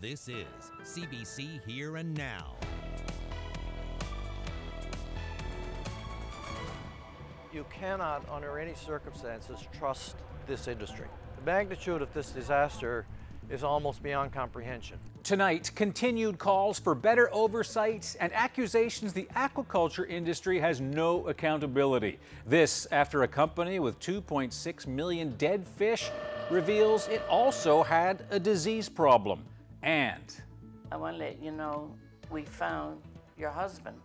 This is CBC Here and Now. You cannot, under any circumstances, trust this industry. The magnitude of this disaster is almost beyond comprehension. Tonight, continued calls for better oversight and accusations the aquaculture industry has no accountability. This after a company with 2.6 million dead fish reveals it also had a disease problem. And I want to let you know we found your husband.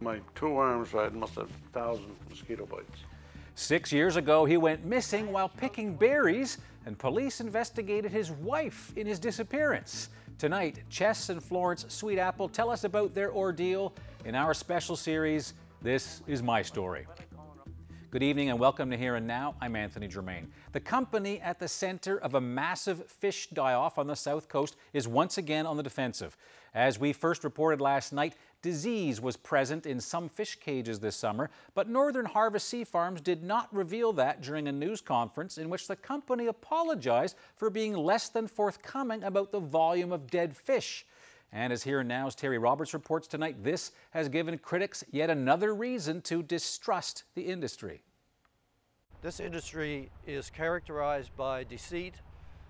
My two arms, I must have a thousand mosquito bites. Six years ago, he went missing while picking berries, and police investigated his wife in his disappearance. Tonight, Chess and Florence Sweetapple tell us about their ordeal in our special series, This is My Story. Good evening and welcome to Here and Now. I'm Anthony Germain. The company at the center of a massive fish die off on the south coast is once again on the defensive. As we first reported last night, disease was present in some fish cages this summer, but Northern Harvest Sea Farms did not reveal that during a news conference in which the company apologized for being less than forthcoming about the volume of dead fish. And as Here and Now's Terry Roberts reports tonight, this has given critics yet another reason to distrust the industry. This industry is characterized by deceit,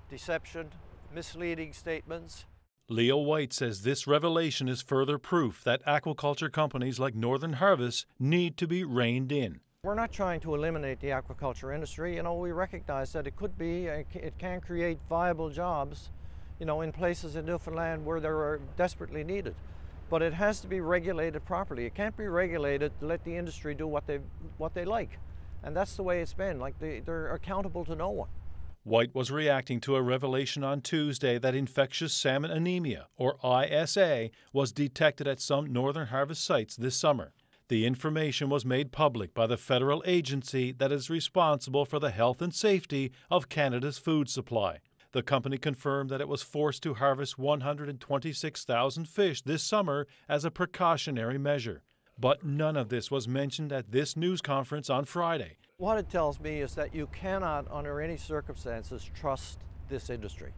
deception, misleading statements. Leo White says this revelation is further proof that aquaculture companies like Northern Harvest need to be reined in. We're not trying to eliminate the aquaculture industry. You know, we recognize that it could be, it can create viable jobs you know, in places in Newfoundland where they are desperately needed. But it has to be regulated properly. It can't be regulated to let the industry do what they, what they like. And that's the way it's been. Like they, they're accountable to no one. White was reacting to a revelation on Tuesday that infectious salmon anemia, or ISA, was detected at some Northern Harvest sites this summer. The information was made public by the federal agency that is responsible for the health and safety of Canada's food supply. The company confirmed that it was forced to harvest 126,000 fish this summer as a precautionary measure. But none of this was mentioned at this news conference on Friday. What it tells me is that you cannot, under any circumstances, trust this industry.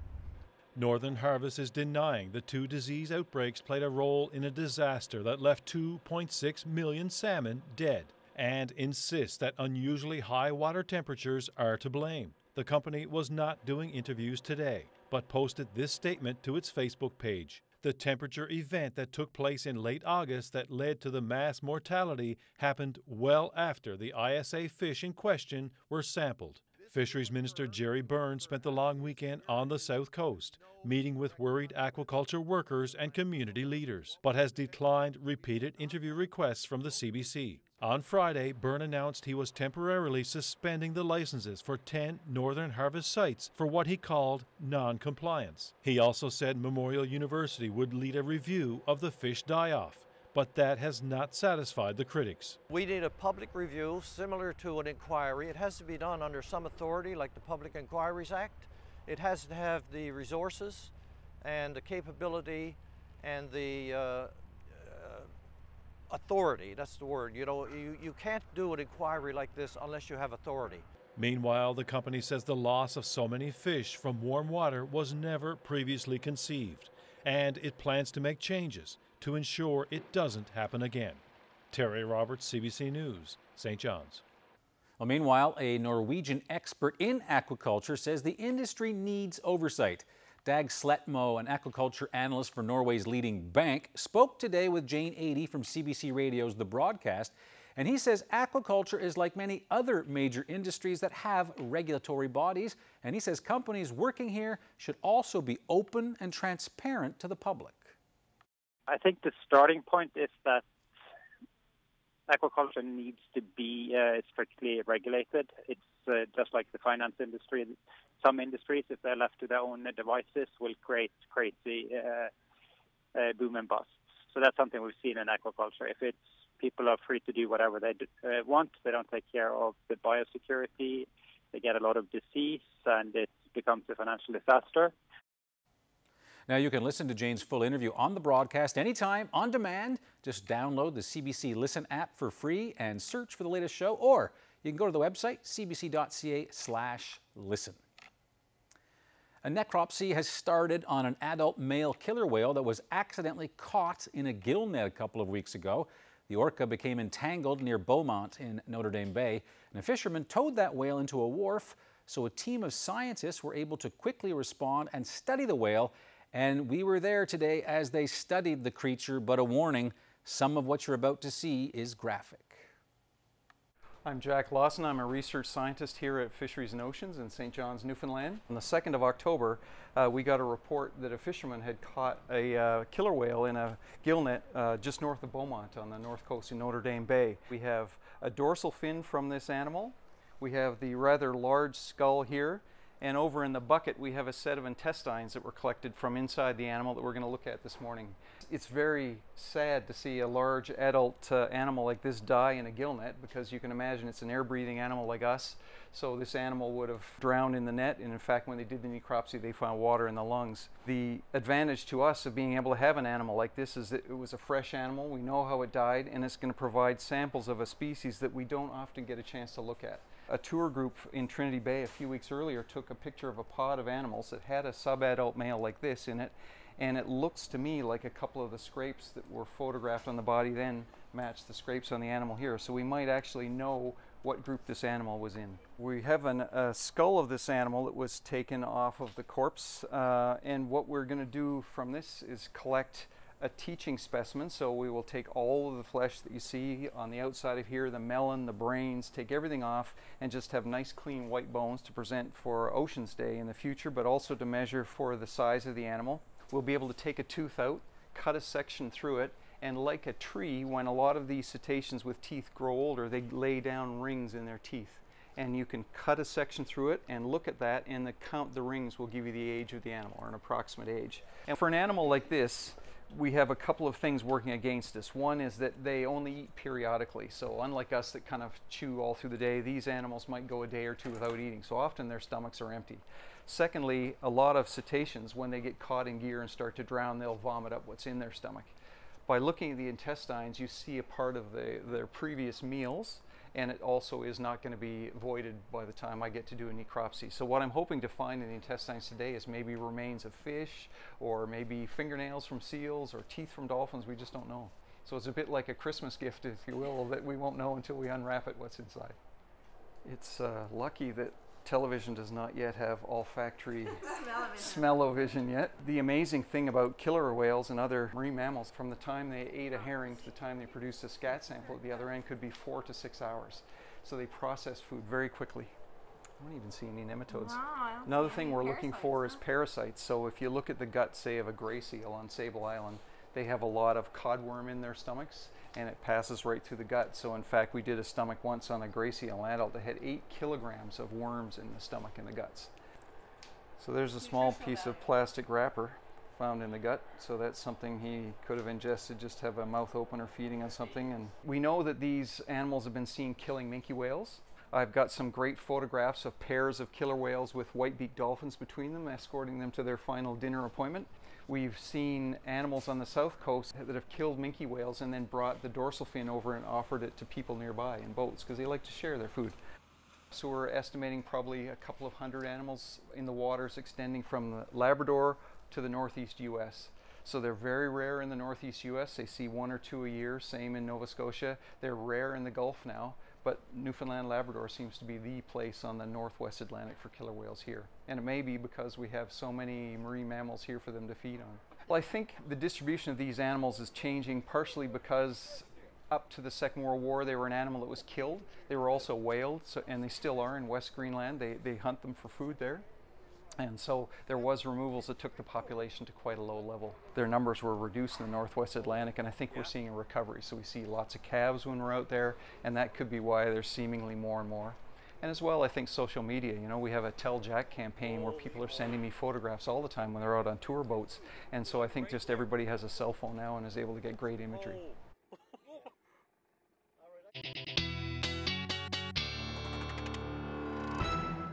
Northern Harvest is denying the two disease outbreaks played a role in a disaster that left 2.6 million salmon dead and insists that unusually high water temperatures are to blame. The company was not doing interviews today, but posted this statement to its Facebook page. The temperature event that took place in late August that led to the mass mortality happened well after the ISA fish in question were sampled. Fisheries Minister Gerry Byrne spent the long weekend on the South Coast, meeting with worried aquaculture workers and community leaders, but has declined repeated interview requests from the CBC. On Friday, Byrne announced he was temporarily suspending the licenses for 10 Northern Harvest sites for what he called non compliance. He also said Memorial University would lead a review of the fish die off, but that has not satisfied the critics. We need a public review similar to an inquiry. It has to be done under some authority, like the Public Inquiries Act. It has to have the resources and the capability and the uh, authority. That's the word. You know, you, you can't do an inquiry like this unless you have authority. Meanwhile, the company says the loss of so many fish from warm water was never previously conceived, and it plans to make changes to ensure it doesn't happen again. Terry Roberts, CBC News, St. John's. Well, meanwhile, a Norwegian expert in aquaculture says the industry needs oversight. Dag Sletmo, an aquaculture analyst for Norway's leading bank, spoke today with Jane Adey from CBC Radio's The Broadcast, and he says aquaculture is like many other major industries that have regulatory bodies, and he says companies working here should also be open and transparent to the public. I think the starting point is that aquaculture needs to be uh, strictly regulated. It's uh, just like the finance industry some industries, if they're left to their own devices, will create crazy uh, uh, boom and bust. So that's something we've seen in aquaculture. If it's people are free to do whatever they do, uh, want, they don't take care of the biosecurity, they get a lot of disease, and it becomes a financial disaster. Now, you can listen to Jane's full interview on the broadcast anytime, on demand. Just download the CBC Listen app for free and search for the latest show, or you can go to the website, cbc.ca slash listen. A necropsy has started on an adult male killer whale that was accidentally caught in a gill net a couple of weeks ago. The orca became entangled near Beaumont in Notre Dame Bay, and a fisherman towed that whale into a wharf. So a team of scientists were able to quickly respond and study the whale. And we were there today as they studied the creature, but a warning some of what you're about to see is graphic. I'm Jack Lawson. I'm a research scientist here at Fisheries and Oceans in St. John's, Newfoundland. On the 2nd of October, uh, we got a report that a fisherman had caught a uh, killer whale in a gill net uh, just north of Beaumont on the north coast in Notre Dame Bay. We have a dorsal fin from this animal. We have the rather large skull here. And over in the bucket, we have a set of intestines that were collected from inside the animal that we're going to look at this morning. It's very sad to see a large adult uh, animal like this die in a gill net because you can imagine it's an air breathing animal like us. So this animal would have drowned in the net. And in fact, when they did the necropsy, they found water in the lungs. The advantage to us of being able to have an animal like this is that it was a fresh animal. We know how it died, and it's going to provide samples of a species that we don't often get a chance to look at. A tour group in Trinity Bay a few weeks earlier took a picture of a pod of animals that had a subadult male like this in it, and it looks to me like a couple of the scrapes that were photographed on the body then match the scrapes on the animal here. So we might actually know what group this animal was in. We have an, a skull of this animal that was taken off of the corpse, uh, and what we're going to do from this is collect a teaching specimen. So we will take all of the flesh that you see on the outside of here, the melon, the brains, take everything off and just have nice clean white bones to present for Oceans Day in the future, but also to measure for the size of the animal. We'll be able to take a tooth out, cut a section through it, and like a tree, when a lot of these cetaceans with teeth grow older, they lay down rings in their teeth. And you can cut a section through it and look at that, and the count the rings will give you the age of the animal, or an approximate age. And for an animal like this, we have a couple of things working against us. One is that they only eat periodically. So unlike us that kind of chew all through the day, these animals might go a day or two without eating. So often their stomachs are empty. Secondly, a lot of cetaceans, when they get caught in gear and start to drown, they'll vomit up what's in their stomach. By looking at the intestines, you see a part of the, their previous meals and it also is not going to be voided by the time I get to do a necropsy. So what I'm hoping to find in the intestines today is maybe remains of fish or maybe fingernails from seals or teeth from dolphins, we just don't know. So it's a bit like a Christmas gift, if you will, that we won't know until we unwrap it what's inside. It's uh, lucky that television does not yet have olfactory smell-o-vision yet. The amazing thing about killer whales and other marine mammals, from the time they ate a herring to the time they produced a scat sample at the other end could be four to six hours. So they process food very quickly. I don't even see any nematodes. Wow, Another thing we're looking for is parasites. So if you look at the gut, say, of a gray seal on Sable Island, they have a lot of codworm in their stomachs and it passes right through the gut. So in fact, we did a stomach once on a gray seal adult that had eight kilograms of worms in the stomach and the guts. So there's a small piece of plastic wrapper found in the gut. So that's something he could have ingested, just have a mouth open or feeding on something. And we know that these animals have been seen killing minke whales. I've got some great photographs of pairs of killer whales with white-beaked dolphins between them, escorting them to their final dinner appointment. We've seen animals on the south coast that have killed minke whales and then brought the dorsal fin over and offered it to people nearby in boats because they like to share their food. So we're estimating probably a couple of hundred animals in the waters extending from Labrador to the northeast US. So they're very rare in the northeast US. They see one or two a year, same in Nova Scotia. They're rare in the Gulf now but Newfoundland Labrador seems to be the place on the northwest Atlantic for killer whales here. And it may be because we have so many marine mammals here for them to feed on. Well, I think the distribution of these animals is changing partially because up to the Second World War, they were an animal that was killed. They were also whaled, so, and they still are in West Greenland. They, they hunt them for food there. And so there was removals that took the population to quite a low level. Their numbers were reduced in the Northwest Atlantic, and I think we're seeing a recovery. So we see lots of calves when we're out there, and that could be why there's seemingly more and more. And as well, I think social media. You know, we have a Tell Jack campaign where people are sending me photographs all the time when they're out on tour boats. And so I think just everybody has a cell phone now and is able to get great imagery. Oh.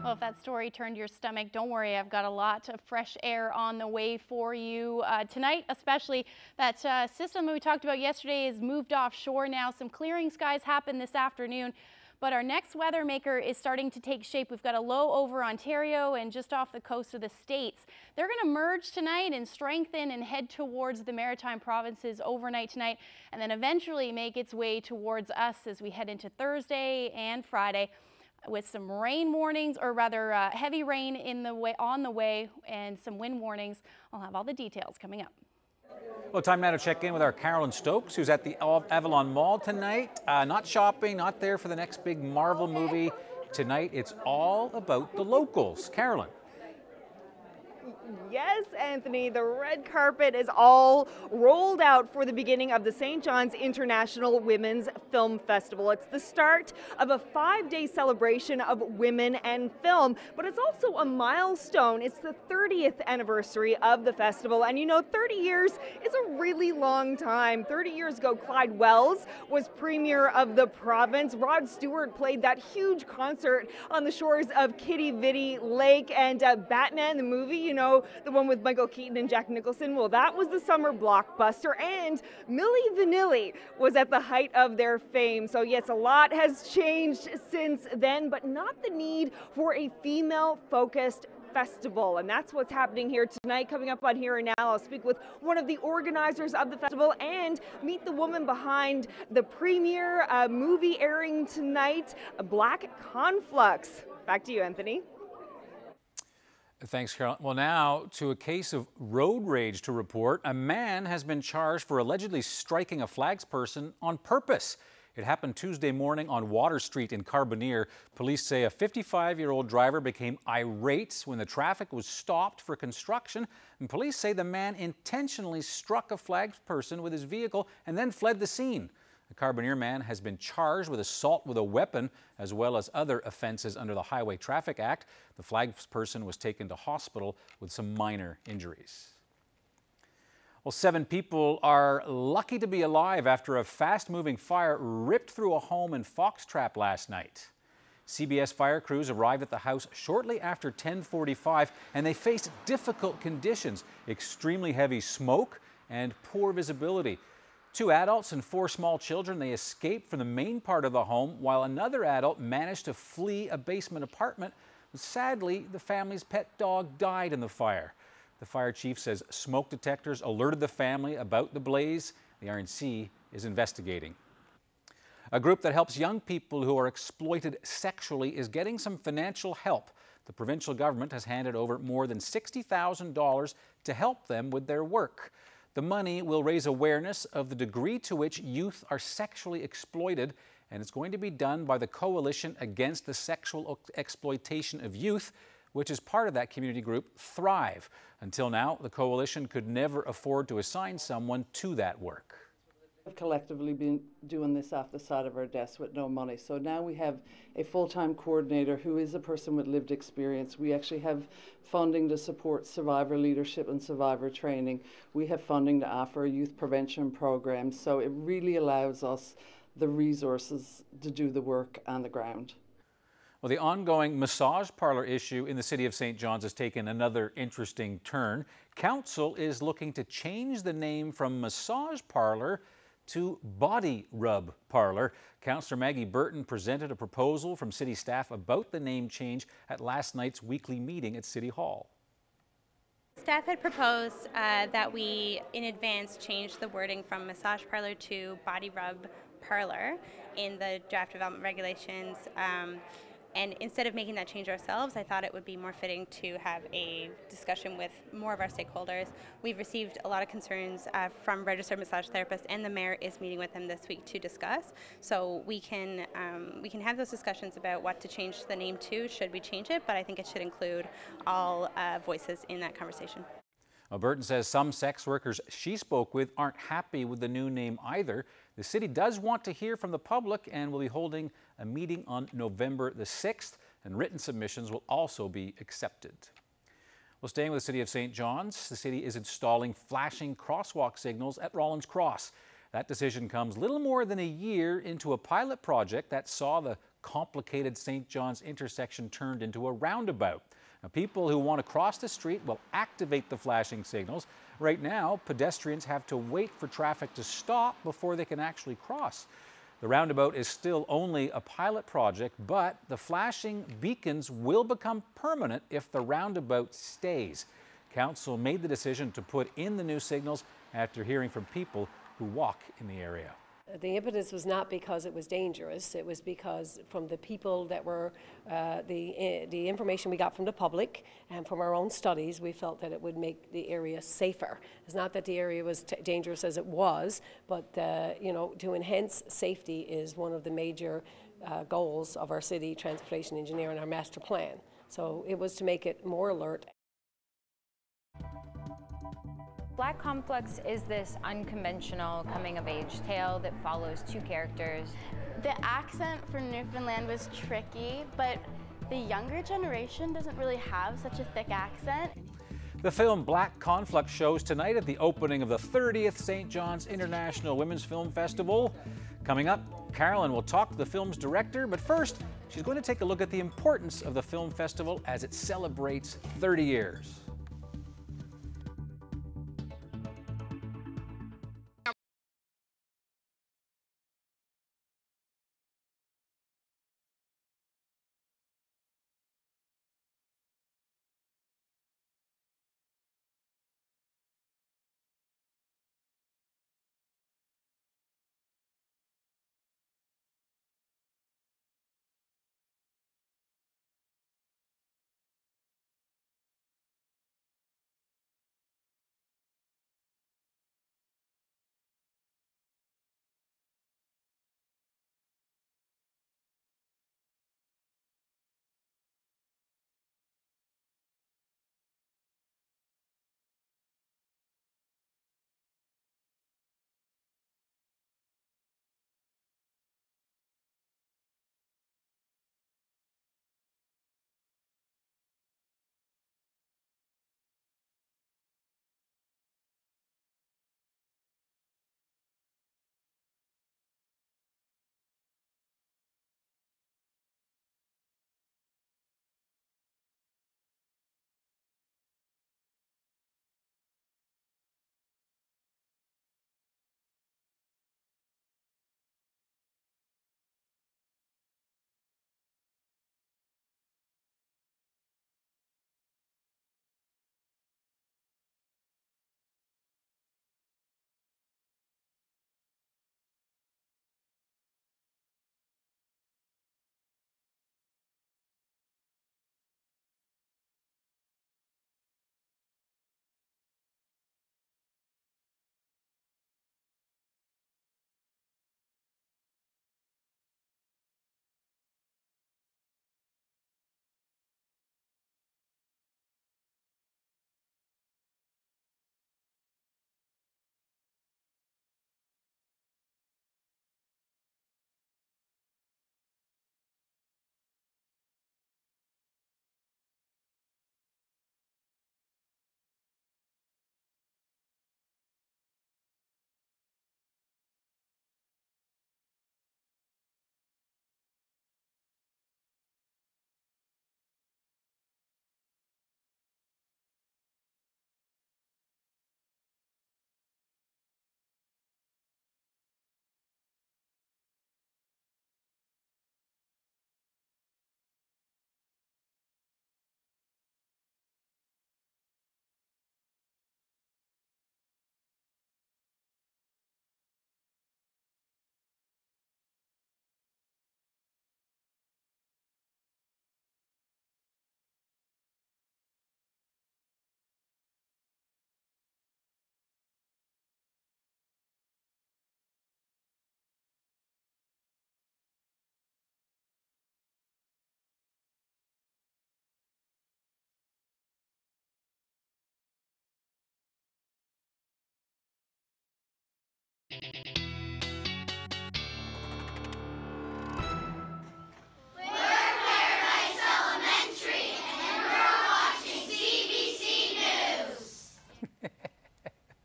Well, if that story turned your stomach, don't worry. I've got a lot of fresh air on the way for you uh, tonight, especially that uh, system that we talked about yesterday is moved offshore now. Some clearing skies happen this afternoon. But our next weather maker is starting to take shape. We've got a low over Ontario and just off the coast of the states. They're going to merge tonight and strengthen and head towards the maritime provinces overnight tonight and then eventually make its way towards us as we head into Thursday and Friday with some rain warnings, or rather uh, heavy rain in the way on the way, and some wind warnings. I'll have all the details coming up. Well, time now to check in with our Carolyn Stokes, who's at the Avalon Mall tonight. Uh, not shopping, not there for the next big Marvel movie. Tonight, it's all about the locals. Carolyn. Yes, Anthony, the red carpet is all rolled out for the beginning of the St. John's International Women's Film Festival. It's the start of a five day celebration of women and film, but it's also a milestone. It's the 30th anniversary of the festival, and you know, 30 years is a really long time. 30 years ago, Clyde Wells was premier of the province. Rod Stewart played that huge concert on the shores of Quidi Vidi Lake, and uh, Batman, the movie, you know, the one with Michael Keaton and Jack Nicholson, well, that was the summer blockbuster. And Milli Vanilli was at the height of their fame. So, yes, a lot has changed since then, but not the need for a female focused festival. And that's what's happening here tonight. Coming up on Here and Now, I'll speak with one of the organizers of the festival and meet the woman behind the premiere uh, movie airing tonight, Black Conflux. Back to you, Anthony. Thanks, Carol. Well, now to a case of road rage to report. A man has been charged for allegedly striking a flagsperson on purpose. It happened Tuesday morning on Water Street in Carbonear. Police say a 55 year old driver became irate when the traffic was stopped for construction. And police say the man intentionally struck a flagsperson with his vehicle and then fled the scene. The Carbonear man has been charged with assault with a weapon as well as other offenses under the Highway Traffic Act. The flags person was taken to hospital with some minor injuries. Well, seven people are lucky to be alive after a fast moving fire ripped through a home in Foxtrap last night. CBS fire crews arrived at the house shortly after 1045 and they faced difficult conditions, extremely heavy smoke and poor visibility. Two adults and four small children, they escaped from the main part of the home while another adult managed to flee a basement apartment. Sadly, the family's pet dog died in the fire. The fire chief says smoke detectors alerted the family about the blaze. The RNC is investigating. A group that helps young people who are exploited sexually is getting some financial help. The provincial government has handed over more than $60,000 to help them with their work. The money will raise awareness of the degree to which youth are sexually exploited, and it's going to be done by the Coalition Against the Sexual Exploitation of Youth, which is part of that community group, Thrive. Until now, the coalition could never afford to assign someone to that work collectively been doing this off the side of our desks with no money. So now we have a full-time coordinator who is a person with lived experience. We actually have funding to support survivor leadership and survivor training. We have funding to offer youth prevention programs. So it really allows us the resources to do the work on the ground. Well, the ongoing massage parlor issue in the city of St. John's has taken another interesting turn. Council is looking to change the name from massage parlor to Body Rub Parlor. Councillor Maggie Burton presented a proposal from city staff about the name change at last night's weekly meeting at City Hall. Staff had proposed uh, that we, in advance, change the wording from massage parlor to body rub parlor in the draft development regulations. Um, and instead of making that change ourselves, I thought it would be more fitting to have a discussion with more of our stakeholders. We've received a lot of concerns uh, from registered massage therapists, and the mayor is meeting with them this week to discuss. So we can um, we can have those discussions about what to change the name to, should we change it, but I think it should include all uh, voices in that conversation. Well, Burton says some sex workers she spoke with aren't happy with the new name either. The city does want to hear from the public and will be holding a meeting on November the 6th, and written submissions will also be accepted. Well, staying with the City of St. John's, the city is installing flashing crosswalk signals at Rawlins Cross. That decision comes little more than a year into a pilot project that saw the complicated St. John's intersection turned into a roundabout. Now, people who want to cross the street will activate the flashing signals. Right now, pedestrians have to wait for traffic to stop before they can actually cross. The roundabout is still only a pilot project, but the flashing beacons will become permanent if the roundabout stays. Council made the decision to put in the new signals after hearing from people who walk in the area. The impetus was not because it was dangerous. It was because from the people that were uh, the uh, the information we got from the public and from our own studies, we felt that it would make the area safer. It's not that the area was dangerous as it was, but uh, you know to enhance safety is one of the major uh, goals of our city transportation engineer and our master plan. So it was to make it more alert Black Conflux is this unconventional coming of age tale that follows two characters. The accent for Newfoundland was tricky, but the younger generation doesn't really have such a thick accent. The film Black Conflux shows tonight at the opening of the 30th St. John's International Women's Film Festival. Coming up, Carolyn will talk to the film's director, but first, she's going to take a look at the importance of the film festival as it celebrates 30 years.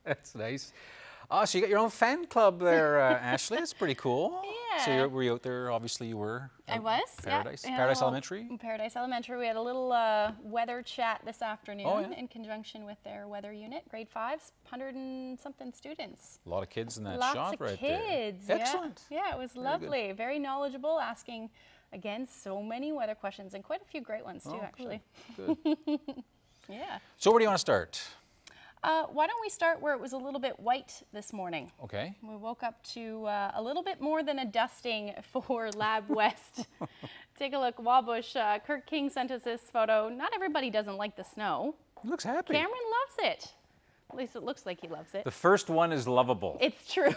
That's nice. Oh, so you got your own fan club there, uh, Ashley. That's pretty cool. So you're, were you out there? Obviously, you were. I was. Paradise. Yeah. Paradise Elementary. Paradise Elementary. We had a little uh, weather chat this afternoon Oh, yeah. in conjunction with their weather unit, grade fives, hundred and something students. A lot of kids in that Lots shop of right kids. there. yeah. Excellent. Yeah, it was Very good. lovely. Very knowledgeable, asking again so many weather questions and quite a few great ones too, Oh, actually. good. yeah. So where do you want to start? Uh, why don't we start where it was a little bit white this morning? Okay. We woke up to uh, a little bit more than a dusting for Lab West. Take a look, Wabush. Uh, Kirk King sent us this photo. Not everybody doesn't like the snow. He looks happy. Cameron loves it. At least it looks like he loves it. The first one is lovable. It's true.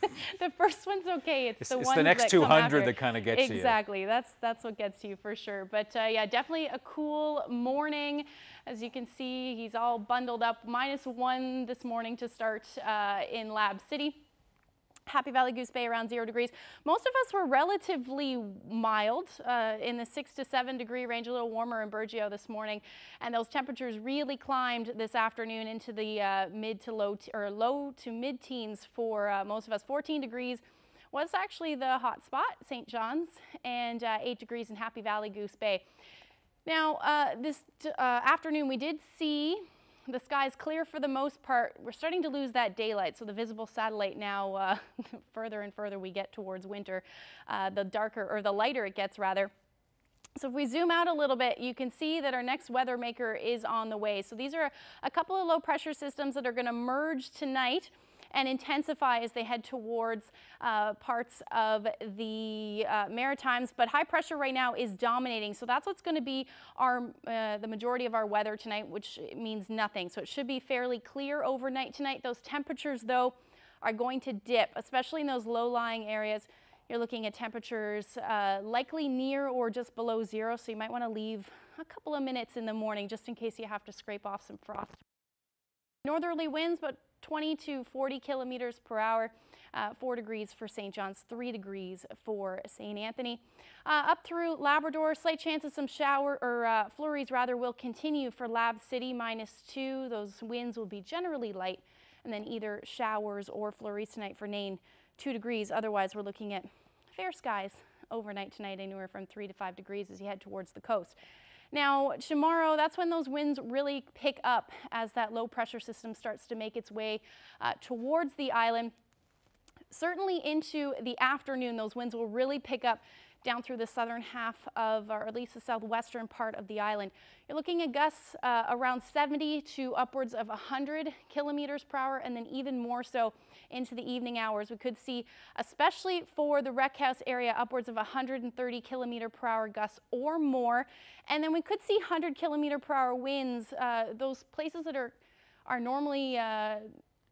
the first one's okay. It's, It's- the it's the next that 200 that kinda gets you. Exactly. That's that's what gets you for sure. But uh, yeah, definitely a cool morning. As you can see, he's all bundled up. Minus one this morning to start uh, in Lab City. Happy Valley Goose Bay around zero degrees. Most of us were relatively mild uh, in the six to seven degree range, a little warmer in Burgeo this morning. And those temperatures really climbed this afternoon into the uh, mid to low or low to mid teens for uh, most of us. 14 degrees was actually the hot spot, St. John's, and uh, eight degrees in Happy Valley Goose Bay. Now, uh, this uh, afternoon we did see the sky's clear for the most part. We're starting to lose that daylight, so the visible satellite now, uh, further and further we get towards winter, uh, the darker, or the lighter it gets rather. So if we zoom out a little bit, you can see that our next weather maker is on the way. So these are a couple of low pressure systems that are going to merge tonight and intensify as they head towards uh, parts of the uh, Maritimes. But high pressure right now is dominating, so that's what's going to be our uh, the majority of our weather tonight, which means nothing. So it should be fairly clear overnight tonight. Those temperatures, though, are going to dip, especially in those low-lying areas. You're looking at temperatures uh, likely near or just below zero, so you might want to leave a couple of minutes in the morning just in case you have to scrape off some frost. Northerly winds, but 20 to 40 kilometers per hour. Uh, 4 degrees for St. John's, 3 degrees for St. Anthony. Uh, up through Labrador, slight chance of some shower or uh, flurries rather will continue for Lab City, minus 2. Those winds will be generally light, and then either showers or flurries tonight for Nain, 2 degrees. Otherwise, we're looking at fair skies overnight tonight, anywhere from 3 to 5 degrees as you head towards the coast. Now, tomorrow, that's when those winds really pick up as that low pressure system starts to make its way uh, towards the island. Certainly into the afternoon, those winds will really pick up down through the southern half of, or at least the southwestern part of the island. You're looking at gusts uh, around 70 to upwards of 100 kilometers per hour, and then even more so into the evening hours. We could see, especially for the Wreckhouse area, upwards of 130 kilometer per hour gusts or more. And then we could see 100 kilometer per hour winds, uh, those places that are, are normally uh,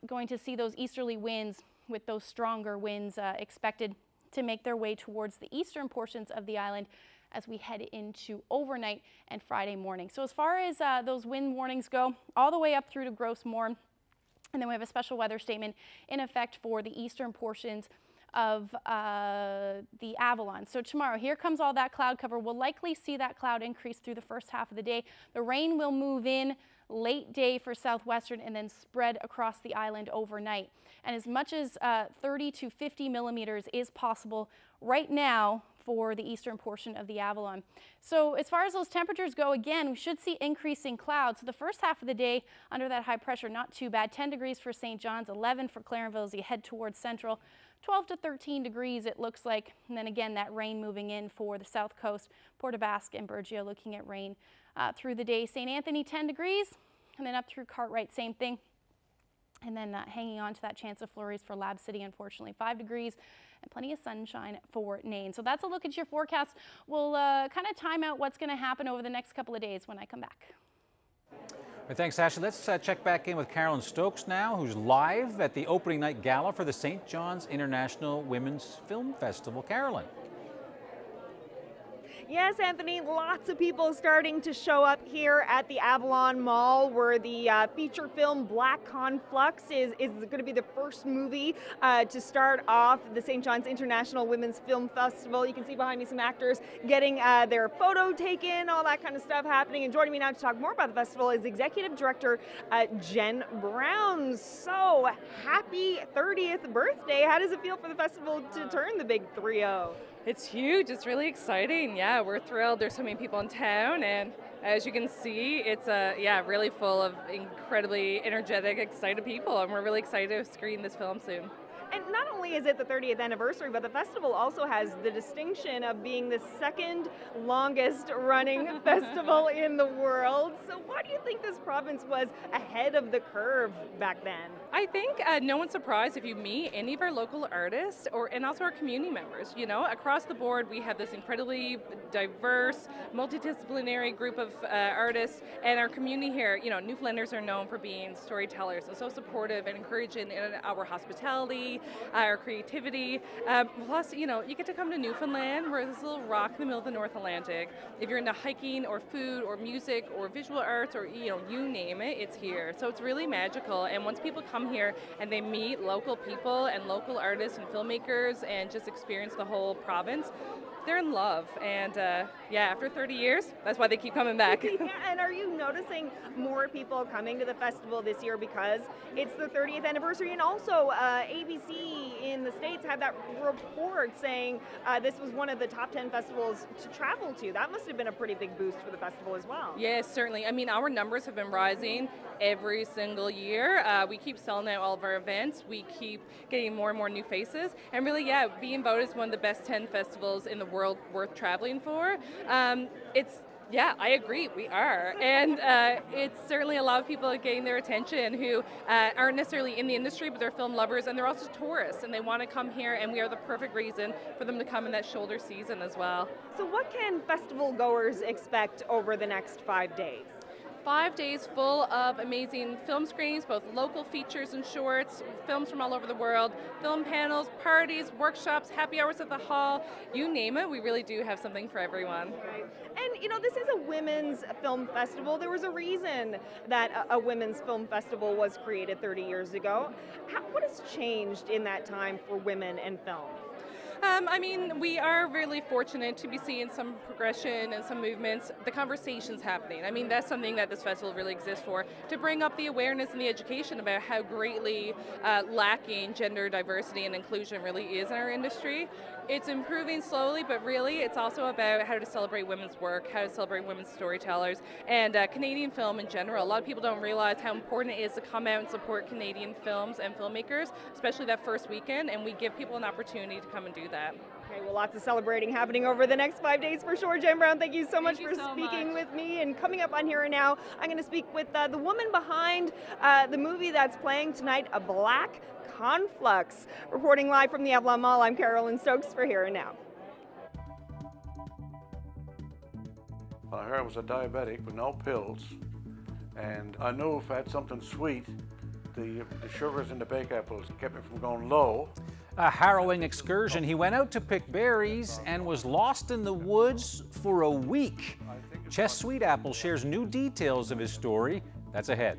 going to see those easterly winds with those stronger winds uh, expected to make their way towards the eastern portions of the island as we head into overnight and Friday morning. So as far as uh, those wind warnings go, all the way up through to Gros Morne, and then we have a special weather statement in effect for the eastern portions of uh, the Avalon. So tomorrow, here comes all that cloud cover. We'll likely see that cloud increase through the first half of the day. The rain will move in late day for southwestern and then spread across the island overnight. And as much as uh, 30 to 50 millimeters is possible right now for the eastern portion of the Avalon. So as far as those temperatures go, again, we should see increasing clouds. So the first half of the day under that high pressure, not too bad. 10 degrees for St. John's, 11 for Clarenville as you head towards central. 12 to 13 degrees it looks like. And then again, that rain moving in for the south coast, Port aux Basques and Burgeo looking at rain uh, through the day. St. Anthony, 10 degrees. And then up through Cartwright, same thing. And then uh, hanging on to that chance of flurries for Lab City, unfortunately, 5 degrees and plenty of sunshine for Nain. So that's a look at your forecast. We'll uh, kind of time out what's going to happen over the next couple of days when I come back. Right, thanks, Ashley. Let's uh, check back in with Carolyn Stokes now, who's live at the opening night gala for the St. John's International Women's Film Festival. Carolyn. Yes, Anthony, lots of people starting to show up here at the Avalon Mall where the uh, feature film Black Conflux is, is going to be the first movie uh, to start off the St. John's International Women's Film Festival. You can see behind me some actors getting uh, their photo taken, all that kind of stuff happening. And joining me now to talk more about the festival is Executive Director uh, Jen Brown. So happy 30th birthday. How does it feel for the festival to turn the big 3 0? It's huge. It's really exciting. Yeah, we're thrilled. There's so many people in town, and as you can see, it's a yeah really full of incredibly energetic, excited people, and we're really excited to screen this film soon. And not only is it the 30th anniversary, but the festival also has the distinction of being the second longest running festival in the world. So, why do you think this province was ahead of the curve back then? I think uh, no one's surprised if you meet any of our local artists or and also our community members. You know, across the board, we have this incredibly diverse, multidisciplinary group of uh, artists, and our community here. You know, Newfoundlanders are known for being storytellers and so supportive and encouraging in our hospitality, our creativity. Um, plus, you know, you get to come to Newfoundland, we're this little rock in the middle of the North Atlantic. If you're into hiking or food or music or visual arts or you know, you name it, it's here. So it's really magical. And once people come here and they meet local people and local artists and filmmakers and just experience the whole province, they're in love. And uh, yeah, after 30 years, that's why they keep coming back. yeah, and are you noticing more people coming to the festival this year because it's the 30th anniversary? And also, uh, ABC in the States had that report saying uh, this was one of the top 10 festivals to travel to. That must have been a pretty big boost for the festival as well. Yes, certainly. I mean, our numbers have been rising every single year. Uh, we keep selling out all of our events. We keep getting more and more new faces. And really, yeah, being voted as one of the best 10 festivals in the world worth traveling for. Um, it's yeah, I agree. We are, and uh, it's certainly a lot of people getting their attention who uh, aren't necessarily in the industry, but they're film lovers, and they're also tourists, and they want to come here, and we are the perfect reason for them to come in that shoulder season as well. So, what can festival goers expect over the next five days? Five days full of amazing film screenings, both local features and shorts, films from all over the world, film panels, parties, workshops, happy hours at the hall, you name it, we really do have something for everyone. And you know, this is a women's film festival. There was a reason that a, a women's film festival was created 30 years ago. How, what has changed in that time for women and film? Um, I mean, we are really fortunate to be seeing some progression and some movements, the conversations happening. I mean, that's something that this festival really exists for, to bring up the awareness and the education about how greatly uh, lacking gender diversity and inclusion really is in our industry. It's improving slowly, but really it's also about how to celebrate women's work, how to celebrate women's storytellers, and uh, Canadian film in general. A lot of people don't realize how important it is to come out and support Canadian films and filmmakers, especially that first weekend, and we give people an opportunity to come and do that. Okay, well, lots of celebrating happening over the next five days for sure. Jen Brown, thank you so much thank for so speaking much. with me. And coming up on Here and Now, I'm going to speak with uh, the woman behind uh, the movie that's playing tonight, A Black Conflux. Reporting live from the Avalon Mall, I'm Carolyn Stokes for Here and Now. Well, I heard I was a diabetic with no pills, and I knew if I had something sweet, the, the sugars in the baked apples kept me from going low. A harrowing excursion. He went out to pick berries and was lost in the woods for a week. Chess Sweetapple shares new details of his story. That's ahead.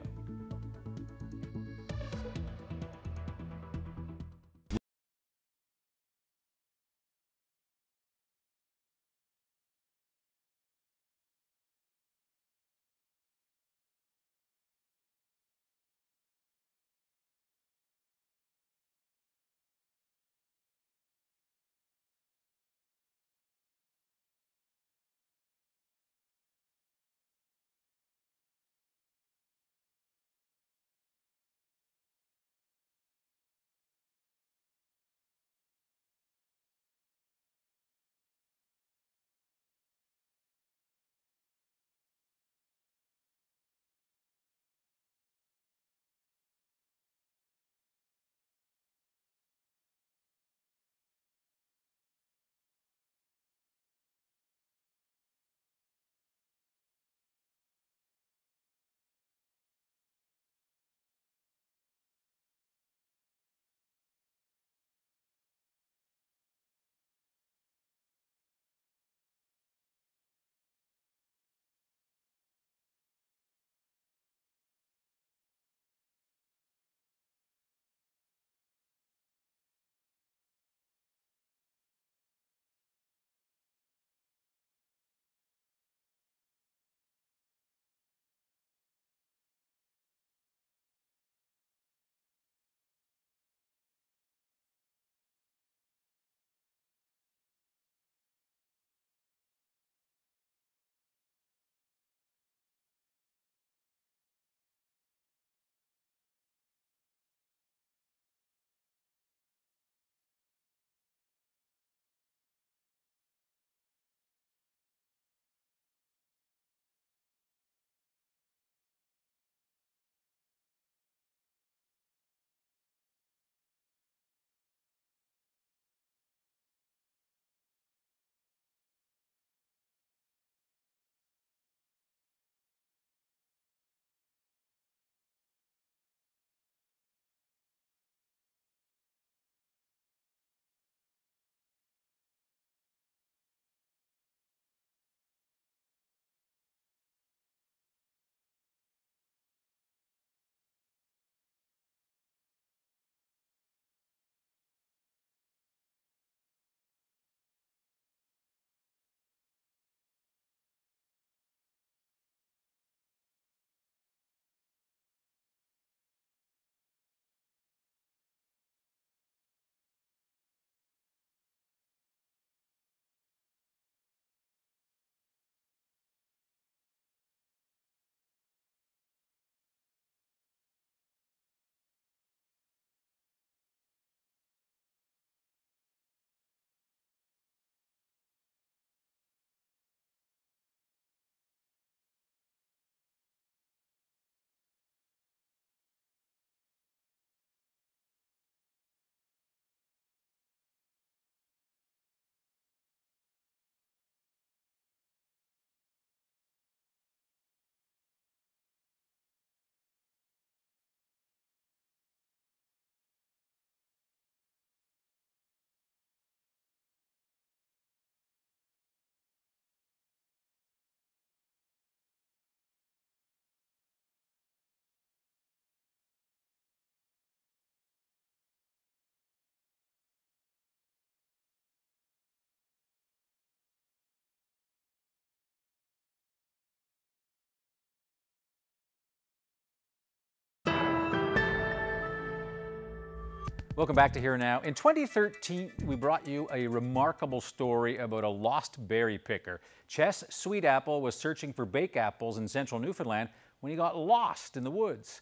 Welcome back to Here Now. In 2013, we brought you a remarkable story about a lost berry picker. Chess Sweetapple was searching for bake apples in central Newfoundland when he got lost in the woods.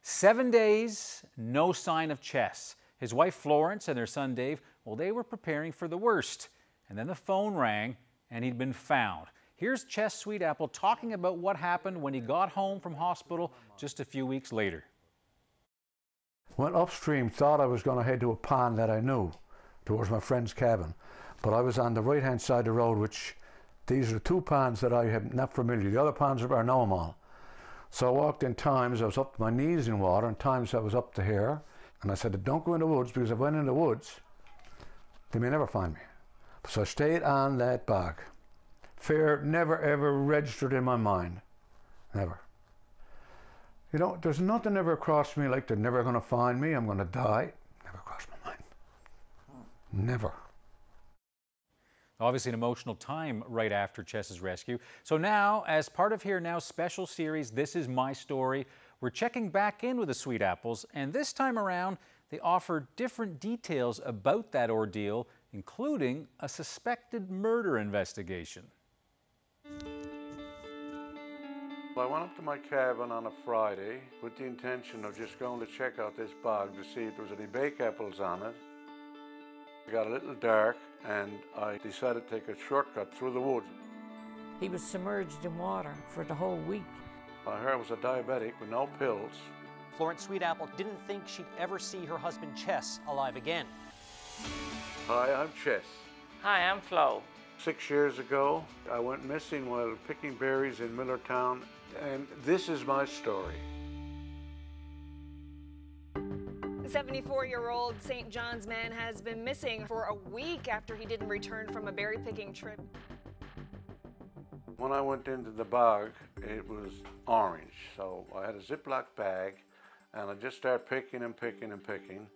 Seven days, no sign of Chess. His wife Florence and their son Dave, well, they were preparing for the worst. And then the phone rang and he'd been found. Here's Chess Sweetapple talking about what happened when he got home from hospital just a few weeks later. Went upstream, thought I was going to head to a pond that I knew towards my friend's cabin. But I was on the right hand side of the road, which these are two ponds that I am not familiar. The other ponds are, I know them all. So I walked in times, I was up to my knees in water, and times I was up to here. And I said, don't go in the woods because if I went in the woods, they may never find me. So I stayed on that bog. Fear never ever registered in my mind. Never. You know, there's nothing ever crossed me like they're never going to find me, I'm going to die. Never crossed my mind. Never. Obviously, an emotional time right after Chess's rescue. So now, as part of Here Now's special series, This Is My Story, we're checking back in with the Sweetapples, and this time around, they offer different details about that ordeal, including a suspected murder investigation. I went up to my cabin on a Friday with the intention of just going to check out this bog to see if there was any bake apples on it. It got a little dark and I decided to take a shortcut through the woods. He was submerged in water for the whole week. I heard I was a diabetic with no pills. Florence Sweetapple didn't think she'd ever see her husband Chess alive again. Hi, I'm Chess. Hi, I'm Flo. Six years ago, I went missing while picking berries in Millertown and this is my story. 74 year old St. John's man has been missing for a week after he didn't return from a berry picking trip. When I went into the bog, it was orange. So I had a Ziploc bag and I just started picking and picking and picking.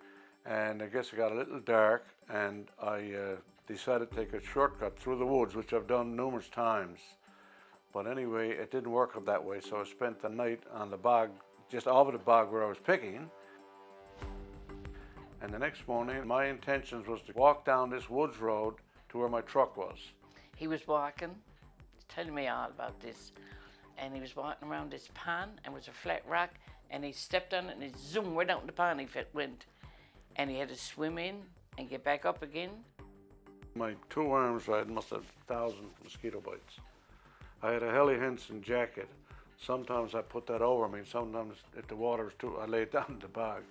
And I guess it got a little dark and I uh, decided to take a shortcut through the woods, which I've done numerous times. But anyway, it didn't work that way, so I spent the night on the bog, just over the bog where I was picking. And the next morning, my intentions was to walk down this woods road to where my truck was. He was walking, telling me all about this, and he was walking around this pond, and it was a flat rock, and he stepped on it, and he zoomed right out in the pond he went. And he had to swim in and get back up again. My two arms, I must have a thousand mosquito bites. I had a Helly Hansen jacket. Sometimes I put that over me. Sometimes if the water was too, I lay it down in the bag.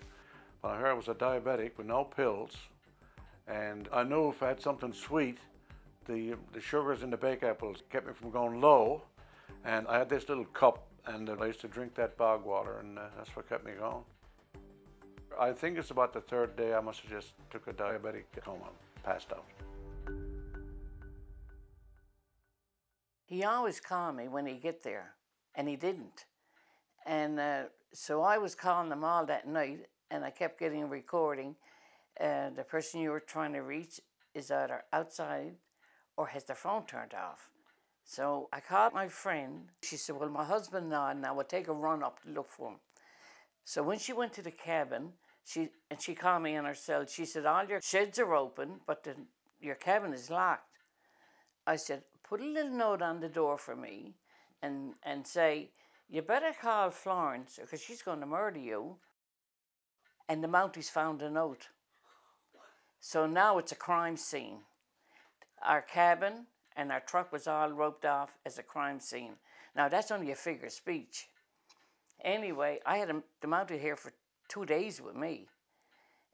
But I heard I was a diabetic with no pills. And I knew if I had something sweet, the, the sugars in the baked apples kept me from going low. And I had this little cup and I used to drink that bog water and uh, that's what kept me going. I think it's about the third day I must have just took a diabetic coma, passed out. He always called me when he get there, and he didn't. And uh, so I was calling them all that night, and I kept getting a recording. Uh, the person you were trying to reach is either outside or has their phone turned off. So I called my friend. She said, Well, my husband and I will take a run up to look for him. So when she went to the cabin, she and she called me in her cell. She said, All your sheds are open, but the, your cabin is locked. I said, put a little note on the door for me and, and say, you better call Florence because she's going to murder you. And the Mounties found a note. So now it's a crime scene. Our cabin and our truck was all roped off as a crime scene. Now that's only a figure of speech. Anyway, I had a, the Mountie here for two days with me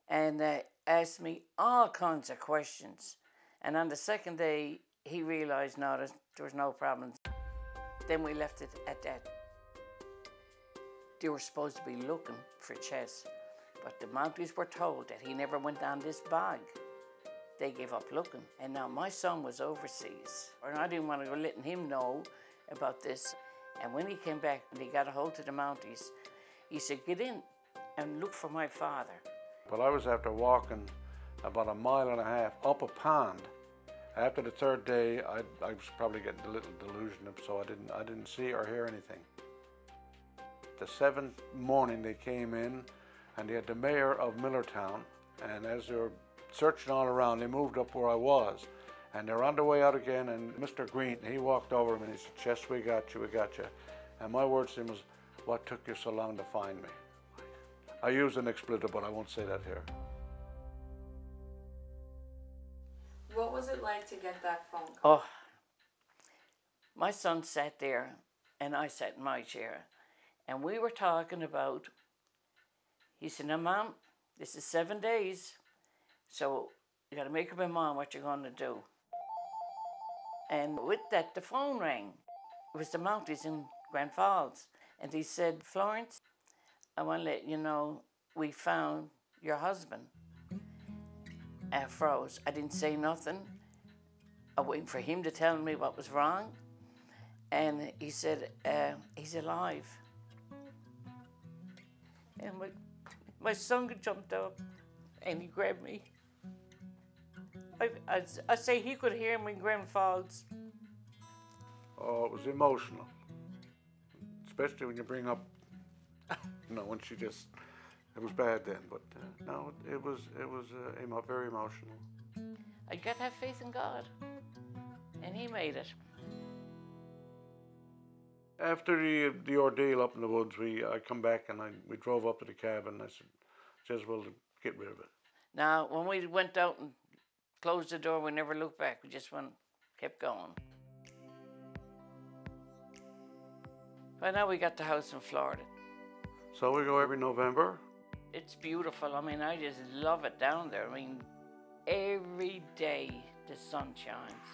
and they asked me all kinds of questions. And on the second day, he realised no, there was no problems. Then we left it at that. They were supposed to be looking for Chess, but the Mounties were told that he never went down this bog. They gave up looking, and now my son was overseas, and I didn't want to go letting him know about this. And when he came back and he got a hold of the Mounties, he said, get in and look for my father. Well, I was after walking about a mile and a half up a pond after the third day, I, I was probably getting a little delusional, so I didn't, I didn't see or hear anything. The seventh morning they came in and they had the mayor of Millertown And as they were searching all around, they moved up where I was. And they're on their way out again, and Mr. Green, he walked over him and he said, Chess, we got you, we got you. And my words to him was, what took you so long to find me? I used an expletive, but I won't say that here. What was it like to get that phone call? Oh, my son sat there and I sat in my chair and we were talking about, he said, now mom, this is seven days, so you got to make up your mind what you're going to do. And with that, the phone rang. It was the Mounties in Grand Falls. And he said, Florence, I want to let you know we found your husband. I froze. I didn't say nothing. I waiting for him to tell me what was wrong. And he said, uh, he's alive. And my, my son jumped up and he grabbed me. I, I, I say he could hear me in. Oh, it was emotional. Especially when you bring up, you know, when she just, it was bad then, but uh, no, it was, it was uh, emo- very emotional. I got to have faith in God. And he made it. After the, the ordeal up in the woods, we I come back and I, we drove up to the cabin. I said, to get rid of it. Now, when we went out and closed the door, we never looked back. We just went, kept going. By now, we got the house in Florida. So we go every November. It's beautiful. I mean, I just love it down there. I mean, every day the sun shines.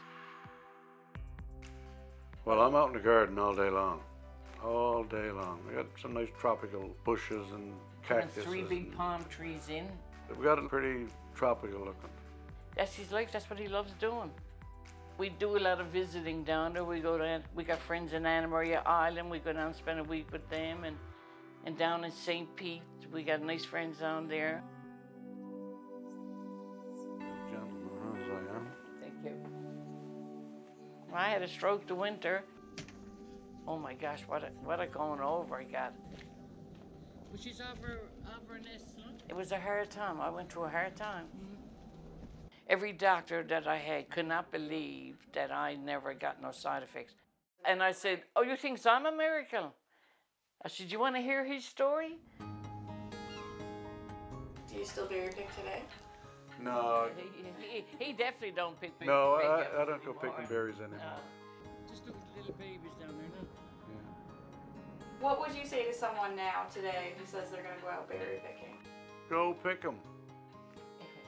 Well, I'm out in the garden all day long, all day long. We got some nice tropical bushes and And cactuses. three big palm trees in. We got it pretty tropical looking. That's his life. That's what he loves doing. We do a lot of visiting down there. We go down. We got friends in Anna Maria Island. We go down and spend a week with them, and and down in St. Pete, we got nice friends down there. Gentleman as I am. Thank you. I had a stroke the winter. Oh my gosh, what a what a going over I got. But she's over over this. It was a hard time. I went through a hard time. Every doctor that I had could not believe that I never got no side effects. And I said, Oh, you think I'm a miracle? I said, You want to hear his story? Do you still do your pick today? No, He, he, he definitely don't pick big no, big I, I don't go picking berries anymore. Uh, Just look at the little babies down there now. Yeah. What would you say to someone now today who says they're going to go out berry picking? Go pick them.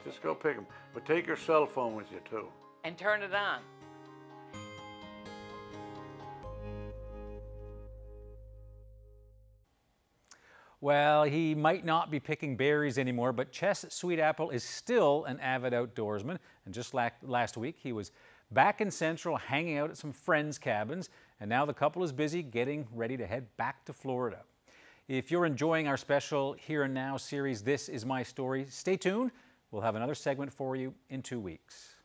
Just go pick them. But take your cell phone with you too. And turn it on. Well, he might not be picking berries anymore, but Chess Sweetapple is still an avid outdoorsman. And just la last week, he was back in Central hanging out at some friends' cabins. And now the couple is busy getting ready to head back to Florida. If you're enjoying our special Here and Now series, This Is My Story, stay tuned. We'll have another segment for you in two weeks.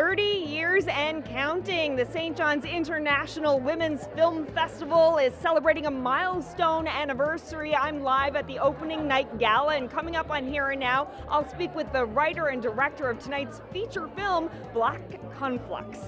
Thirty years and counting. The St. John's International Women's Film Festival is celebrating a milestone anniversary. I'm live at the opening night gala, and coming up on Here and Now, I'll speak with the writer and director of tonight's feature film, Black Conflux.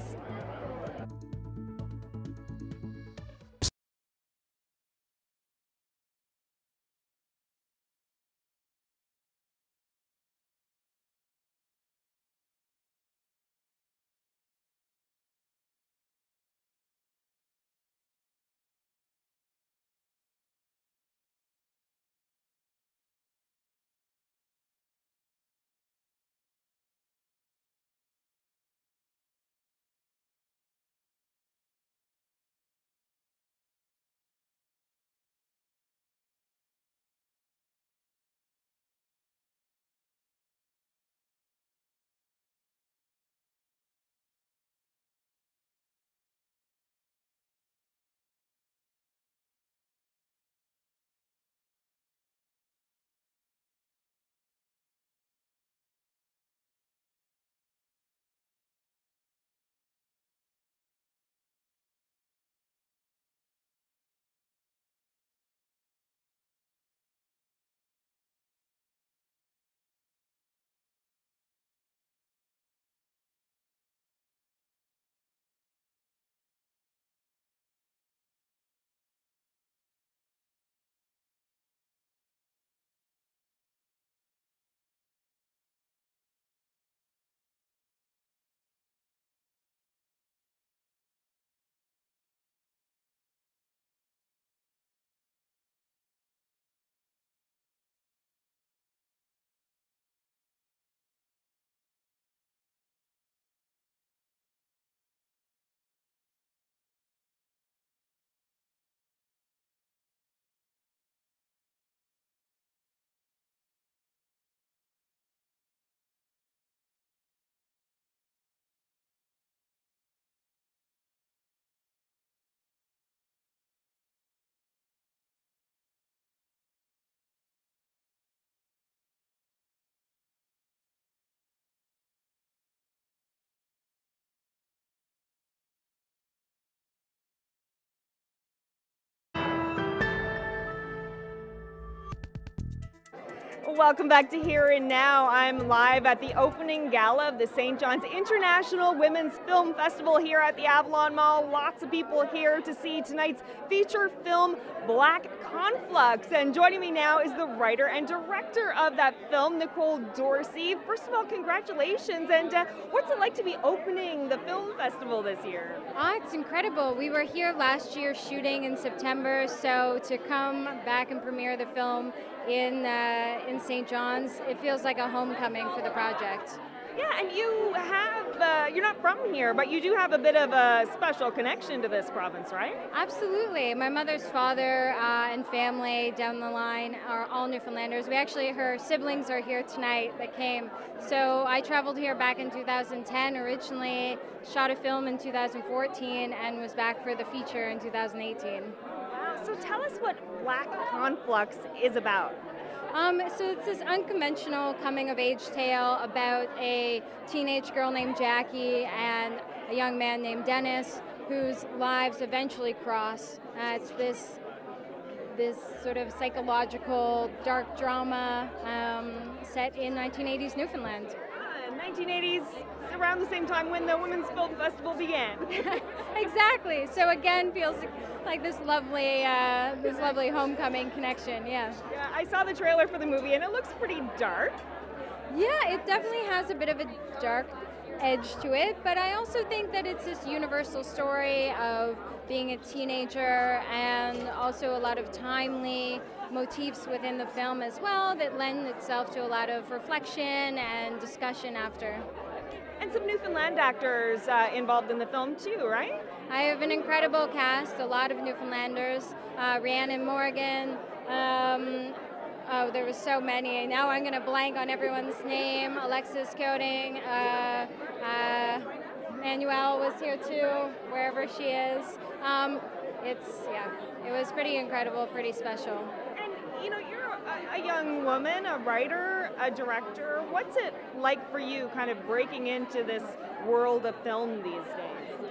Welcome back to Here and Now. I'm live at the opening gala of the St. John's International Women's Film Festival here at the Avalon Mall. Lots of people here to see tonight's feature film, Black Conflux. And joining me now is the writer and director of that film, Nicole Dorsey. First of all, congratulations. And uh, what's it like to be opening the film festival this year? Oh, it's incredible. We were here last year shooting in September, so to come back and premiere the film in uh, in St. John's, it feels like a homecoming for the project. Yeah, and you have, uh, you're not from here, but you do have a bit of a special connection to this province, right? Absolutely. My mother's father uh, and family down the line are all Newfoundlanders. We actually, her siblings are here tonight that came. So I traveled here back in 2010, originally shot a film in 2014, and was back for the feature in 2018. So tell us what Black Conflux is about. Um, so it's this unconventional coming of age tale about a teenage girl named Jackie and a young man named Dennis whose lives eventually cross. Uh, it's this this sort of psychological dark drama um, set in 1980s Newfoundland. 1980s, around the same time when the Women's Film Festival began. exactly. So again, feels like this lovely, uh, this lovely homecoming connection. Yeah. Yeah, I saw the trailer for the movie and it looks pretty dark. Yeah, it definitely has a bit of a dark edge to it, but I also think that it's this universal story of being a teenager and also a lot of timely motifs within the film as well that lend itself to a lot of reflection and discussion after. And some Newfoundland actors uh, involved in the film too, right? I have an incredible cast, a lot of Newfoundlanders, uh, Rhiannon Morgan, um, oh, there were so many. Now I'm going to blank on everyone's name. Alexis Coding, uh, uh, Manuel was here too, wherever she is. Um, it's, yeah, it was pretty incredible, pretty special. And, you know, a, young woman, a writer, a director. What's it like for you kind of breaking into this world of film these days?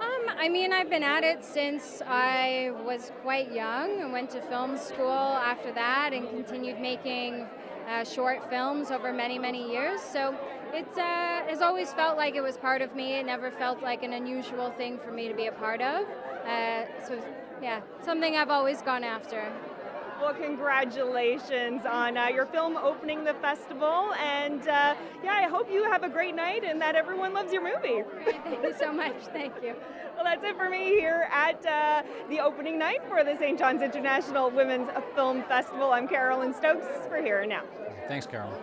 Um, I mean, I've been at it since I was quite young and went to film school after that and continued making uh, short films over many, many years. So it uh, has always felt like it was part of me. It never felt like an unusual thing for me to be a part of. Uh, so, yeah, something I've always gone after. Well, congratulations on uh, your film opening the festival. And uh, yeah, I hope you have a great night and that everyone loves your movie. Thank you so much. Thank you. Well, that's it for me here at uh, the opening night for the St. John's International Women's Film Festival. I'm Carolyn Stokes for Here and Now. Thanks, Carolyn.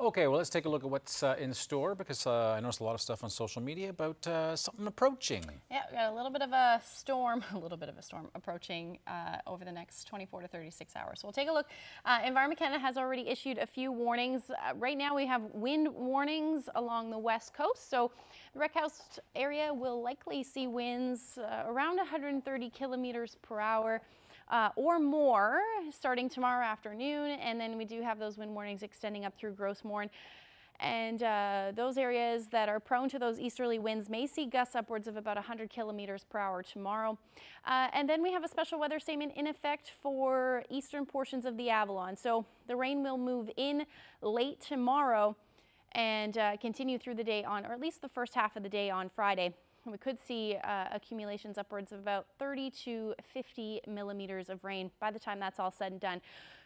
Okay, well, let's take a look at what's uh, in store because uh, I noticed a lot of stuff on social media about uh, something approaching. Yeah, we got a little bit of a storm, a little bit of a storm approaching uh, over the next 24 to 36 hours. So we'll take a look. Uh, Environment Canada has already issued a few warnings. Uh, right now we have wind warnings along the west coast. So the Wreckhouse area will likely see winds around 130 kilometers per hour uh, or more starting tomorrow afternoon. And then we do have those wind warnings extending up through Gros Morne. And uh, those areas that are prone to those easterly winds may see gusts upwards of about 100 kilometers per hour tomorrow. Uh, and then we have a special weather statement in effect for eastern portions of the Avalon. So the rain will move in late tomorrow and uh, continue through the day on, or at least the first half of the day on Friday. We could see uh, accumulations upwards of about 30 to 50 millimeters of rain by the time that's all said and done.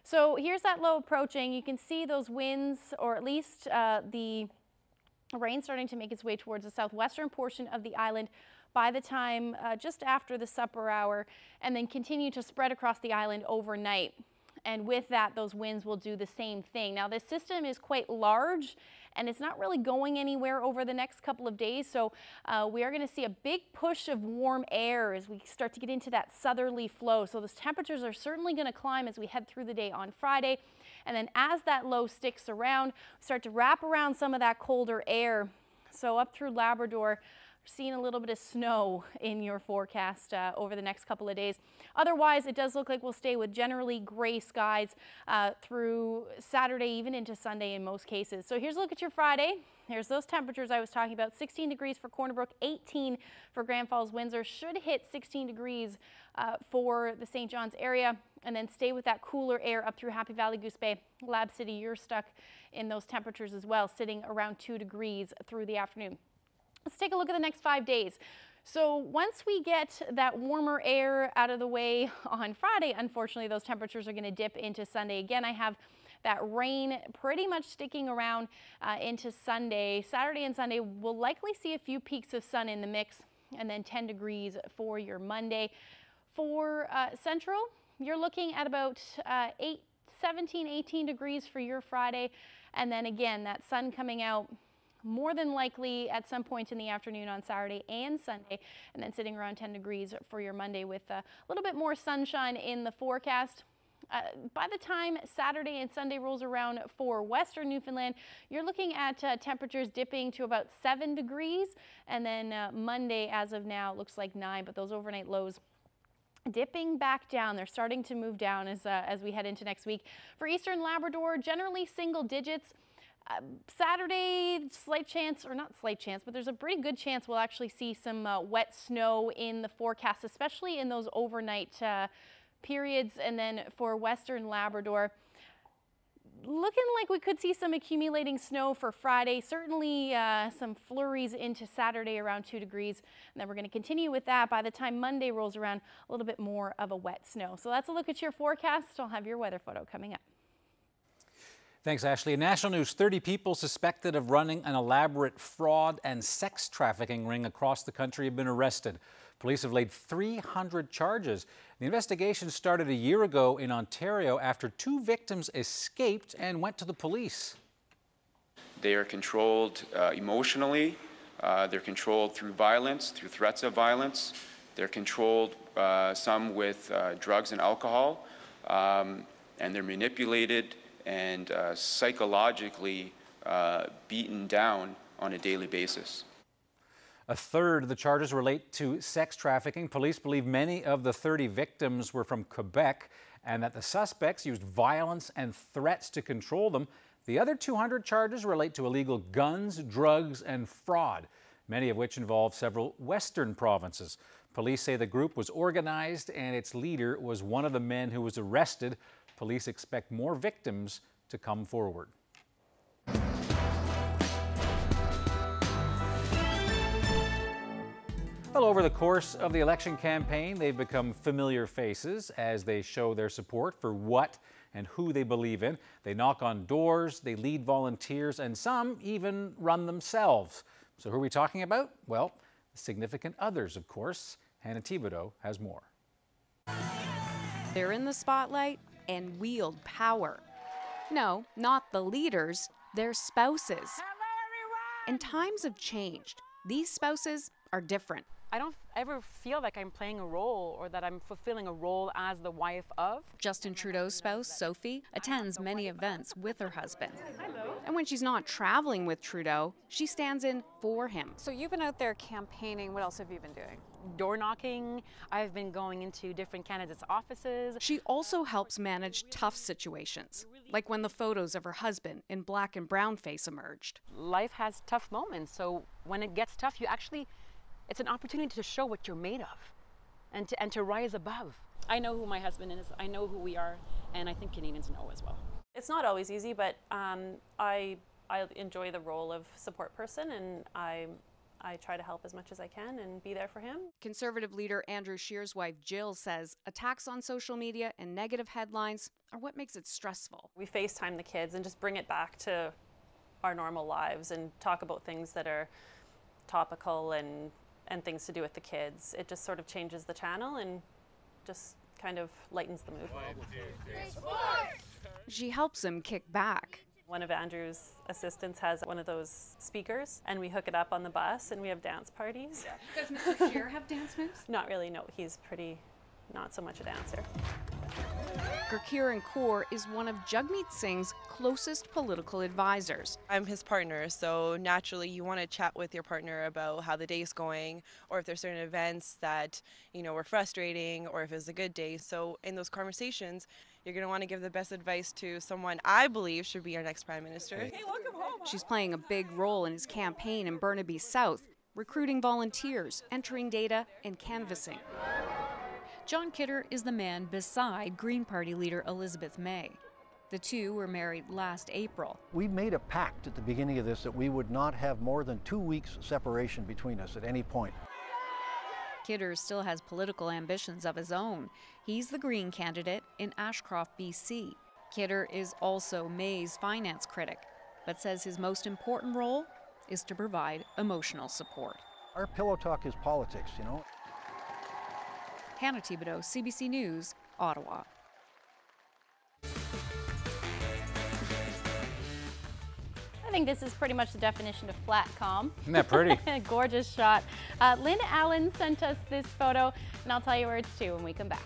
So here's that low approaching. You can see those winds, or at least uh, the rain starting to make its way towards the southwestern portion of the island by the time uh, just after the supper hour and then continue to spread across the island overnight. And with that, those winds will do the same thing. Now, this system is quite large and it's not really going anywhere over the next couple of days. So uh, we are going to see a big push of warm air as we start to get into that southerly flow. So the temperatures are certainly going to climb as we head through the day on Friday. And then as that low sticks around, start to wrap around some of that colder air. So up through Labrador, seeing a little bit of snow in your forecast uh, over the next couple of days. Otherwise, it does look like we'll stay with generally gray skies uh, through Saturday, even into Sunday in most cases. So here's a look at your Friday. Here's those temperatures I was talking about. 16 degrees for Corner Brook, 18 for Grand Falls, Windsor. Should hit 16 degrees uh, for the St. John's area and then stay with that cooler air up through Happy Valley, Goose Bay, Lab City. You're stuck in those temperatures as well, sitting around 2 degrees through the afternoon. Let's take a look at the next five days. So once we get that warmer air out of the way on Friday, unfortunately, those temperatures are going to dip into Sunday. Again, I have that rain pretty much sticking around uh, into Sunday. Saturday and Sunday, we'll likely see a few peaks of sun in the mix and then 10 degrees for your Monday. For uh, Central, you're looking at about uh, 8, 17, 18 degrees for your Friday. And then again, that sun coming out more than likely at some point in the afternoon on Saturday and Sunday, and then sitting around 10 degrees for your Monday with a little bit more sunshine in the forecast. Uh, by the time Saturday and Sunday rolls around for western Newfoundland, you're looking at uh, temperatures dipping to about 7 degrees. And then uh, Monday, as of now, looks like 9, but those overnight lows dipping back down. They're starting to move down as, uh, as we head into next week. For eastern Labrador, generally single digits. Saturday, slight chance, or not slight chance, but there's a pretty good chance we'll actually see some uh, wet snow in the forecast, especially in those overnight uh, periods. And then for western Labrador, looking like we could see some accumulating snow for Friday, certainly uh, some flurries into Saturday around 2 degrees. And then we're going to continue with that by the time Monday rolls around, a little bit more of a wet snow. So that's a look at your forecast. I'll have your weather photo coming up. Thanks, Ashley. In national news, 30 people suspected of running an elaborate fraud and sex trafficking ring across the country have been arrested. Police have laid 300 charges. The investigation started a year ago in Ontario after two victims escaped and went to the police. They are controlled uh, emotionally, uh, they're controlled through violence, through threats of violence, they're controlled, uh, some with uh, drugs and alcohol, um, and they're manipulated and uh, psychologically uh, beaten down on a daily basis. A third of the charges relate to sex trafficking. Police believe many of the 30 victims were from Quebec and that the suspects used violence and threats to control them. The other 200 charges relate to illegal guns, drugs, and fraud, many of which involve several Western provinces. Police say the group was organized and its leader was one of the men who was arrested Police expect more victims to come forward. Well, over the course of the election campaign, they've become familiar faces as they show their support for what and who they believe in. They knock on doors, they lead volunteers, and some even run themselves. So, who are we talking about? Well, significant others, of course. Hannah Thibedeau has more. They're in the spotlight and wield power. No, not the leaders, their spouses. And times have changed. These spouses are different. I don't ever feel like I'm playing a role or that I'm fulfilling a role as the wife of. Justin Trudeau's spouse, Sophie, attends many events with her husband. And when she's not traveling with Trudeau, she stands in for him. So you've been out there campaigning. What else have you been doing? Door knocking. I've been going into different candidates' offices. She also helps manage tough situations, like when the photos of her husband in black and brown face emerged. Life has tough moments, so when it gets tough, you actually it's an opportunity to show what you're made of and to, and to rise above. I know who my husband is, I know who we are, and I think Canadians know as well. It's not always easy, but um, I, I enjoy the role of support person and I, I try to help as much as I can and be there for him. Conservative leader Andrew Scheer's wife Jill says attacks on social media and negative headlines are what makes it stressful. We FaceTime the kids and just bring it back to our normal lives and talk about things that are topical and and things to do with the kids. It just sort of changes the channel and just kind of lightens the mood. She helps him kick back. One of Andrew's assistants has one of those speakers, and we hook it up on the bus, and we have dance parties. Does Mr. Scheer have dance moves? Not really, no. He's pretty, not so much a dancer. Gurkiran Kaur is one of Jagmeet Singh's closest political advisors. I'm his partner, so naturally you want to chat with your partner about how the day's going, or if there's certain events that you know were frustrating, or if it was a good day. So in those conversations, you're going to want to give the best advice to someone I believe should be our next prime minister. Hey, welcome home. She's playing a big role in his campaign in Burnaby South, recruiting volunteers, entering data, and canvassing. John Kidder is the man beside Green Party leader Elizabeth May. The two were married last April. We made a pact at the beginning of this that we would not have more than two weeks separation between us at any point. Kidder still has political ambitions of his own. He's the Green candidate in Ashcroft, BC. Kidder is also May's finance critic, but says his most important role is to provide emotional support. Our pillow talk is politics, you know. Hannah Thibedeau, CBC News, Ottawa. Think this is pretty much the definition of flat calm. Isn't that pretty? Gorgeous shot. Uh, Lynn Allen sent us this photo, and I'll tell you where it's to when we come back.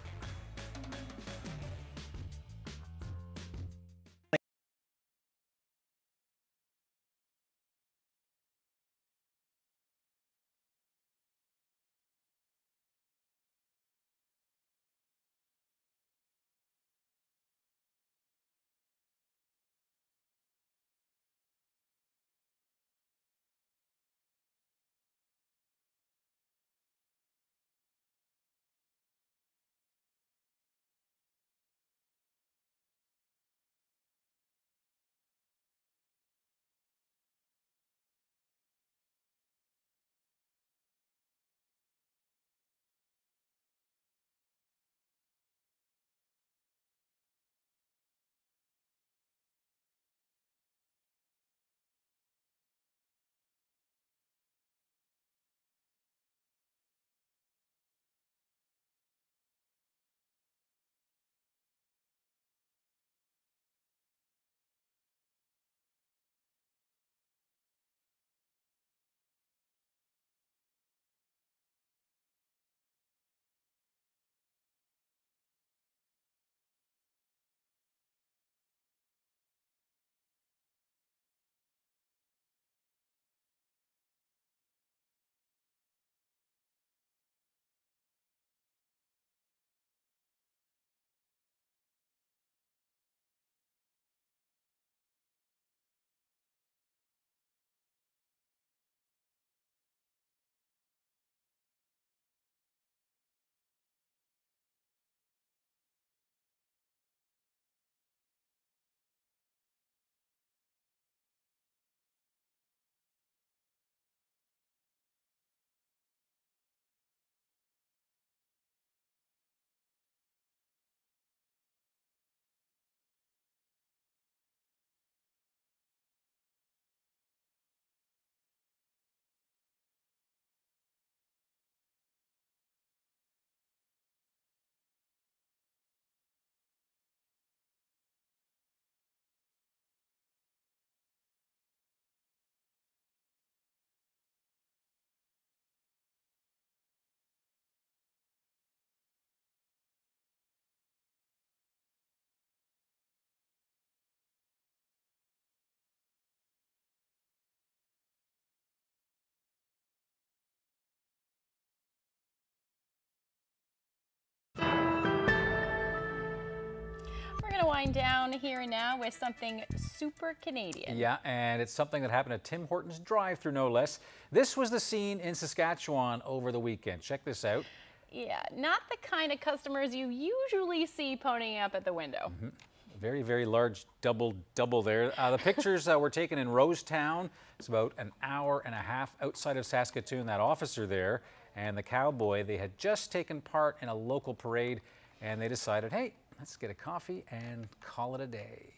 Wind down here and now with something super Canadian. Yeah, and it's something that happened at Tim Hortons drive-through, no less. This was the scene in Saskatchewan over the weekend. Check this out. Yeah, not the kind of customers you usually see ponying up at the window. Mm -hmm. Very, very large double double there. Uh, the pictures uh, were taken in Rosetown. It's about an hour and a half outside of Saskatoon. That officer there and the cowboy, they had just taken part in a local parade and they decided, hey, let's get a coffee and call it a day.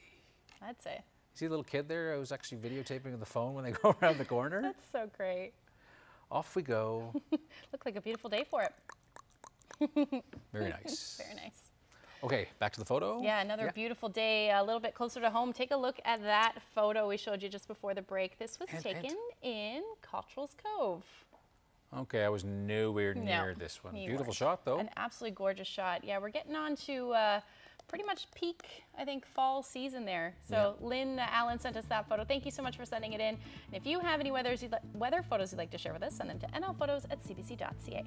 I'd say. See a little kid there who's actually videotaping on the phone when they go around the corner? That's so great. Off we go. Looked like a beautiful day for it. Very nice. Very nice. Okay, back to the photo. Yeah, another yeah. beautiful day a little bit closer to home. Take a look at that photo we showed you just before the break. This was and, taken and in Cottrell's Cove. Okay, I was nowhere near no, this one. Beautiful weren't. shot, though. An absolutely gorgeous shot. Yeah, we're getting on to uh, pretty much peak, I think, fall season there. So yeah. Lynn Allen sent us that photo. Thank you so much for sending it in. And if you have any weathers weather photos you'd like to share with us, send them to nlphotos at cbc.ca.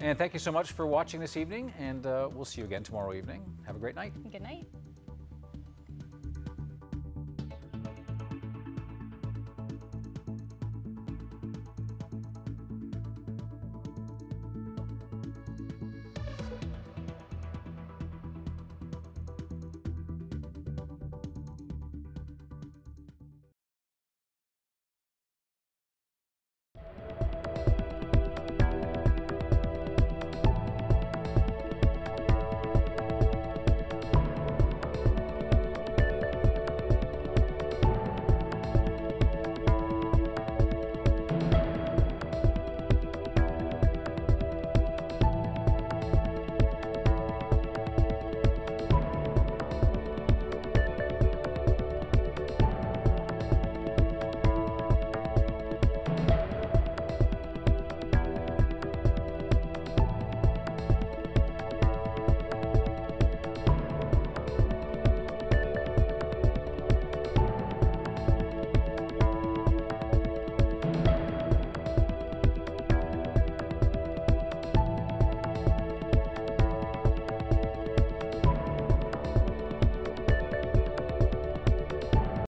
And thank you so much for watching this evening, and uh, we'll see you again tomorrow evening. Have a great night. Good night.